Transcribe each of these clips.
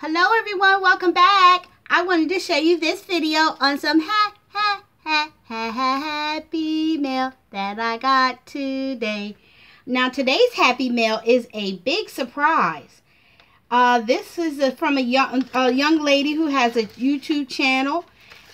Hello everyone, welcome back. I wanted to show you this video on some ha ha ha ha ha happy mail that I got today. Now today's happy mail is a big surprise. Uh, this is a, from a young a young lady who has a YouTube channel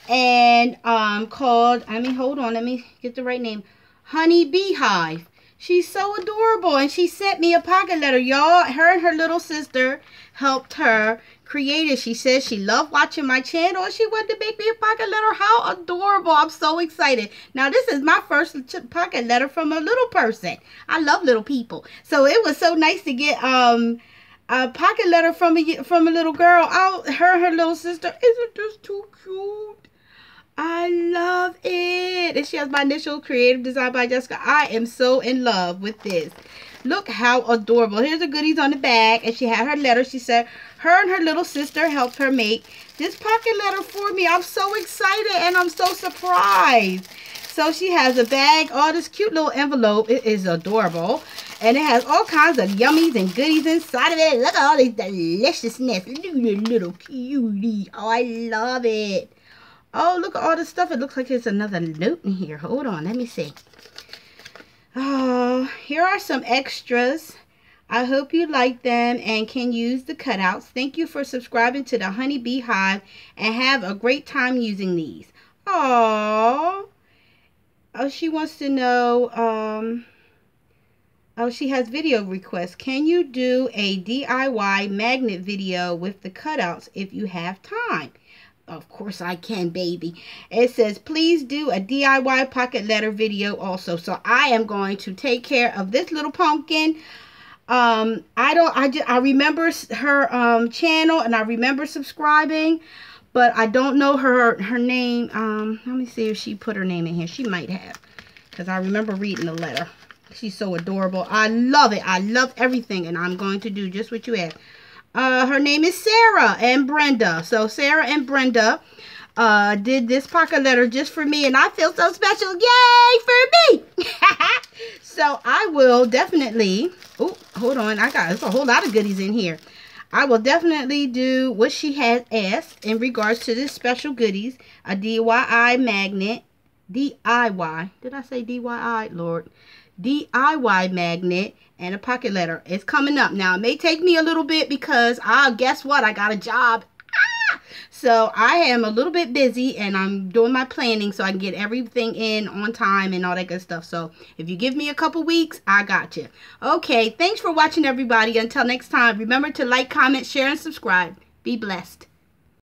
and um called I mean hold on let me get the right name Honeybee Hive She's so adorable. And she sent me a pocket letter. Y'all, her and her little sister helped her create it. She says she loved watching my channel. She wanted to make me a pocket letter. How adorable. I'm so excited. Now, this is my first pocket letter from a little person. I love little people. So it was so nice to get um a pocket letter from a from a little girl. Oh, her and her little sister. Isn't this too cute? I love it. And she has my initial creative design by Jessica. I am so in love with this. Look how adorable. Here's the goodies on the bag. And she had her letter. She said her and her little sister helped her make this pocket letter for me. I'm so excited and I'm so surprised. So she has a bag, all this cute little envelope. It is adorable. And it has all kinds of yummies and goodies inside of it. Look at all this deliciousness. Little, little cutie. Oh, I love it. Oh, look at all this stuff. It looks like there's another note in here. Hold on. Let me see. Oh, here are some extras. I hope you like them and can use the cutouts. Thank you for subscribing to the Honeybee Hive and have a great time using these. Oh, oh, she wants to know, um, oh, she has video requests. Can you do a DIY magnet video with the cutouts if you have time? Of course I can, baby. It says, please do a DIY pocket letter video also. So I am going to take care of this little pumpkin. Um, I don't, I just, I remember her, um, channel and I remember subscribing, but I don't know her, her name. Um, let me see if she put her name in here. She might have, because I remember reading the letter. She's so adorable. I love it. I love everything, and I'm going to do just what you asked. Uh, her name is Sarah and Brenda. So Sarah and Brenda uh, did this pocket letter just for me. And I feel so special. Yay for me. so I will definitely. Oh, hold on. I got a whole lot of goodies in here. I will definitely do what she has asked in regards to this special goodies. A DIY magnet. DIY. Did I say DIY? Lord. DIY magnet and a pocket letter. It's coming up. Now, it may take me a little bit because, ah, guess what? I got a job. Ah! So, I am a little bit busy and I'm doing my planning so I can get everything in on time and all that good stuff. So, if you give me a couple weeks, I got you. Okay, thanks for watching, everybody. Until next time, remember to like, comment, share, and subscribe. Be blessed.